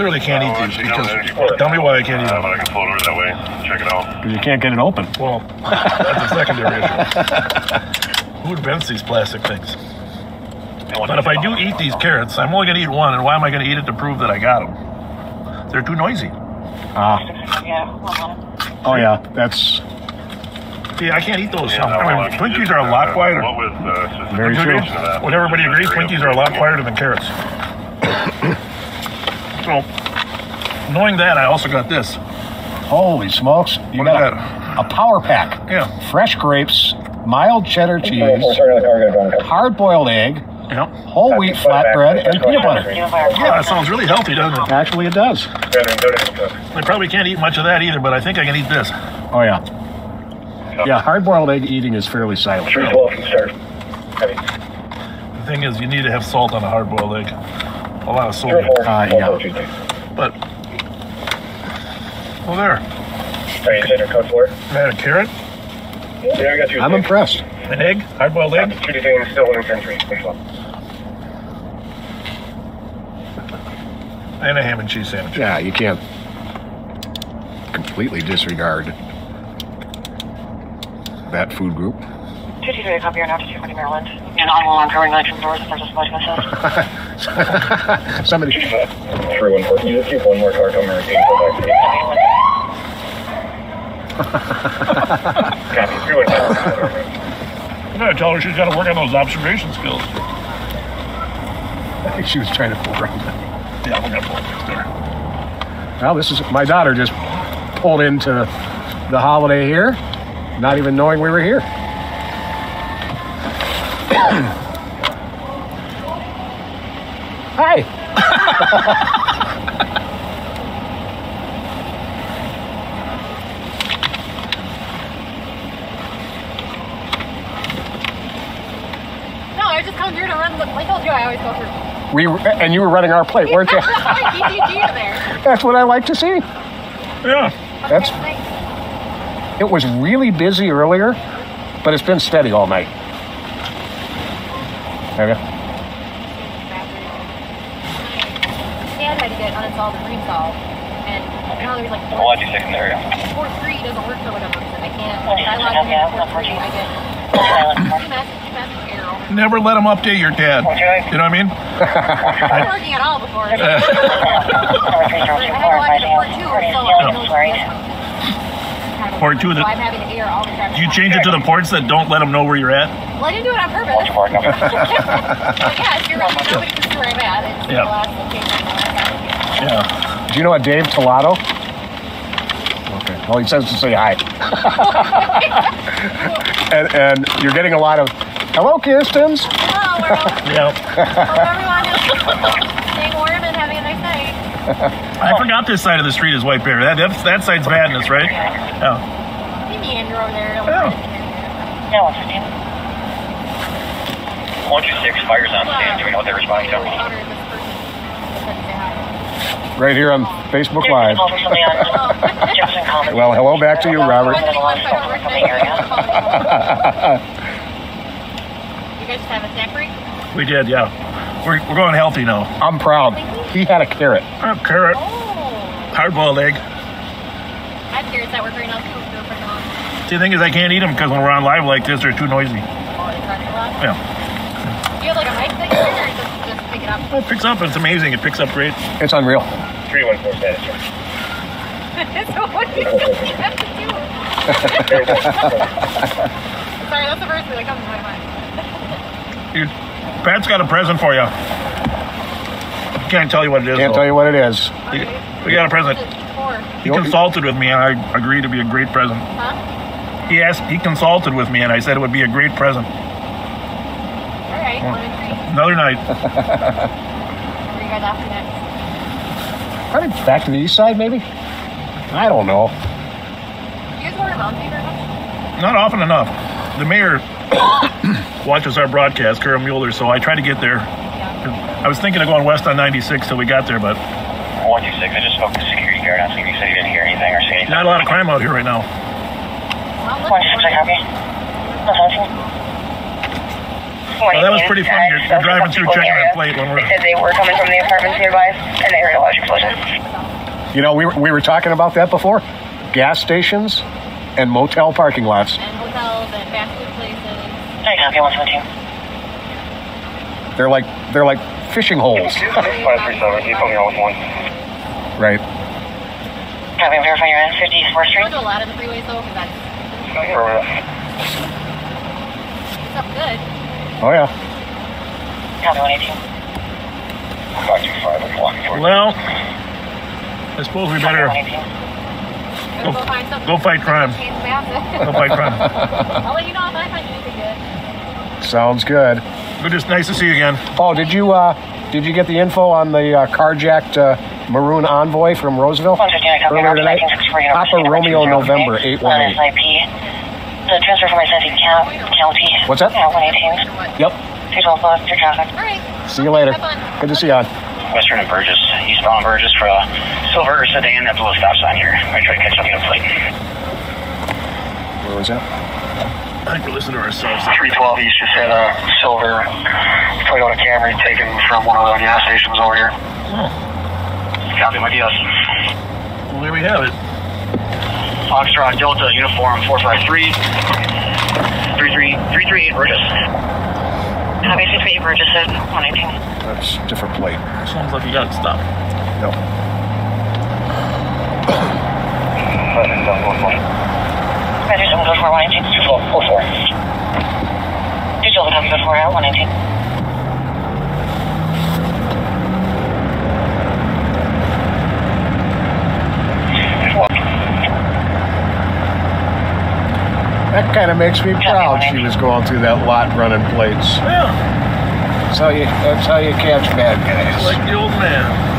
clearly can't eat Oh, these because tell me why I can't eat Uh, them. I can float over that way. Check it out. Because you can't get it open. Well, that's a secondary issue. Who invents these plastic things? But if I do eat these carrots, I'm only going to eat one, and why am I going to eat it to prove that I got them? They're too noisy. Ah, Yeah, oh yeah, that's See, I can't eat those. Yeah, I mean, no, Twinkies just, are a lot uh, quieter. What was uh, Very true. specification? Would everybody agree? Twinkies are a lot quieter than carrots. so, knowing that, I also got this. holy smokes! You What got is a, a power pack. Yeah. Fresh grapes, mild cheddar cheese, Sorry, the car got going. hard-boiled egg, Yeah. whole wheat flatbread, and peanut butter. Yeah, that sounds really healthy, doesn't it? Actually, it does. I probably can't eat much of that either, but I think I can eat this. Oh yeah. Yeah, hard-boiled egg eating is fairly silent. 312 from start. Heavy. The thing is, you need to have salt on a hard-boiled egg. A lot of sodium. 304. Uh, yeah. But, well, there. Sorry, you said your code for it? I had a carrot, Yeah, I got you. I'm impressed. an egg, hard-boiled egg. Two detained, still holding turn three. Thanks a lot. and a ham and cheese sandwich. Yeah, you can't completely disregard that food group. 223, copy your note to 240 Maryland. And I will on covering night from doors if there's a split myself. Somebody, 314. You just keep one more car coming or taking back to you. Copy. 314. I gotta tell her she's got to work on those observation skills. I think she was trying to pull around. Yeah, we're gonna pull it next there. Well, this is my daughter just pulled into the holiday here, not even knowing we were here. Hi. I just come through to run the. I told you I always go through. We and you were running our plate, weren't you? There. That's what I like to see. Yeah. That's thanks. it was really busy earlier, but it's been steady all night. Have you? Dad had to get uninstalled and reinstalled, and now there's like I'll watch you second there. port three doesn't work for whatever reason. I can't. I log in yeah, to port three, I get Never let them update your dad. You know what I mean? I'm working at all before. Number three, zero, two, four, five, eight, four, so. Port two, So the- I'm having to error all the time. Do you change it to the ports that don't let them know where you're at? Well, I didn't do it on purpose. Four, number. But yes, you're right. Nobody can see where I'm at. It's Yeah. the last location on the last Yeah. Do you know a Dave Tolato? Okay. Well, he says to say hi. and, and you're getting a lot of, hello, Kirstin's. Hello, world. Yeah. Hope everyone is staying warm and having a nice night. I forgot this side of the street is White Bear. That that's, that side's madness, right? Yeah. Oh. See me, Andrew, over there. Oh. Yeah. Yeah, one fifteen. One two six fires on stand. Do we know what they're responding to? Encountered this person. Just say hi. Right here on Facebook Live. Call for somebody on Jefferson Commons. Well, hello back to you, Robert. One of the last folks from the area. You guys just have a snack? We did, yeah. We're, we're going healthy now. I'm proud. He had a carrot. Uh, carrot, Oh. hard boiled egg. I have carrots that work right now too. if They're freaking on. See, the thing is, I can't eat them because when we're on live like this, they're too noisy. Oh, they crush a lot. Yeah. Do you have like a mic thing or just, just pick it up? It picks up. It's amazing. It picks up great. It's unreal. Three one four status. sir. so what do you have to do? Sorry, that's the first thing that comes to my mind. Dude, Pat's got a present for you. Can't tell you what it is. Can't though. tell you what it is. We, we got a present. He consulted with me, and I agreed to be a great present. Huh? He asked. He consulted with me, and I said it would be a great present. All right, one and three. Another night. Where are you guys off to next? Probably back to the east side, maybe? I don't know. Do you guys go to Mountain View? Not often enough. The mayor watches our broadcast, Carol Mueller, so I tried to get there. I was thinking of going west on 96 till we got there, but One two six. I just spoke to the security guard on scene. He said he didn't hear anything or see anything. not a lot of crime out here right now. Well, One listen, six, I copy. No, Well, that was pretty funny. You're- you're driving through checking that plate when we're- They said they were coming from the apartments nearby, and they heard a large explosion. You know, we were, we were talking about that before. Gas stations and motel parking lots. And hotels and fast food places. Hey, 117. They're like they're like fishing holes, 537, keep coming out with one. right? Copy, I'm verifying your end. 54th I go Street. to a lot of the freeways though, because that's it's up good. Oh yeah. Copy 118. 525, I'm walking towards. Well, I suppose we better Go, go find go fight crime. Change the maps. Go fight crime. I'll let you know if I find anything good. Sounds good. Good, just nice to see you again. Oh, did you uh, did you get the info on the uh, carjacked uh, maroon envoy from Roseville 115, I earlier Route tonight? 1964, Papa Romeo November 208, 818. The transfer from my Sensi county. What's that? Yeah, 118. Yep. 212 plus, through traffic. All right. See you later. Good to see you on. Western and Burgess, eastbound Burgess for a silver sedan that blew a stop sign here. I tried to catch up to the plate. Where was that? I think we're listening to ourselves. 312 East just had a silver Toyota Camry taken from one of the gas stations over here. Oh. Copy my DS. Well, there we have it. Foxtrot Delta Uniform 453. 33 338 Burgess. Copy 638 Burgess at 118. That's a different plate. Sounds like you got it stopped. No. Copy 7 code 4, 118. 212 copy code 4 at 119. That kind of makes me proud. She was going through that lot running plates. Yeah, That's how you. That's how you catch bad guys. like the old man.